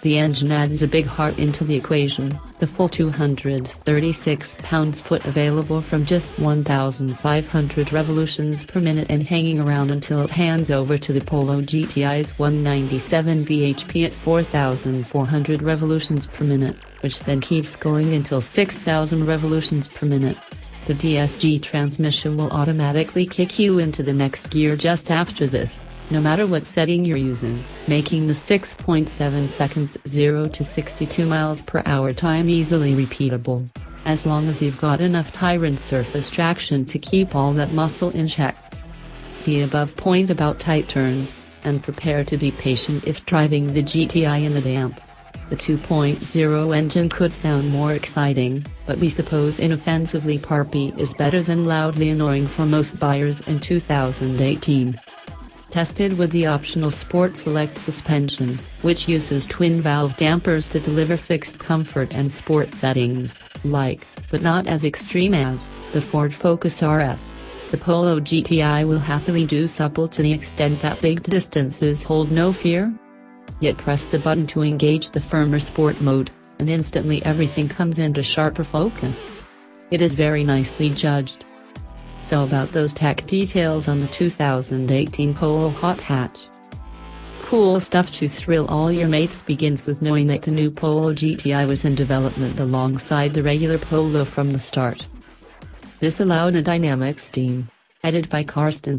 The engine adds a big heart into the equation, the full 236 pounds-foot available from just 1,500 revolutions per minute and hanging around until it hands over to the Polo GTI's 197 bhp at 4,400 revolutions per minute, which then keeps going until 6,000 revolutions per minute. The DSG transmission will automatically kick you into the next gear just after this no matter what setting you're using, making the 6.7 seconds 0 to 62 miles per hour time easily repeatable. As long as you've got enough Tyrant surface traction to keep all that muscle in check. See above point about tight turns, and prepare to be patient if driving the GTI in the damp. The 2.0 engine could sound more exciting, but we suppose inoffensively parpy is better than loudly annoying for most buyers in 2018 tested with the optional Sport Select suspension, which uses twin-valve dampers to deliver fixed comfort and sport settings, like, but not as extreme as, the Ford Focus RS. The Polo GTI will happily do supple to the extent that big distances hold no fear. Yet press the button to engage the firmer sport mode, and instantly everything comes into sharper focus. It is very nicely judged. So about those tech details on the 2018 Polo Hot Hatch. Cool stuff to thrill all your mates begins with knowing that the new Polo GTI was in development alongside the regular Polo from the start. This allowed a dynamic steam, headed by Karsten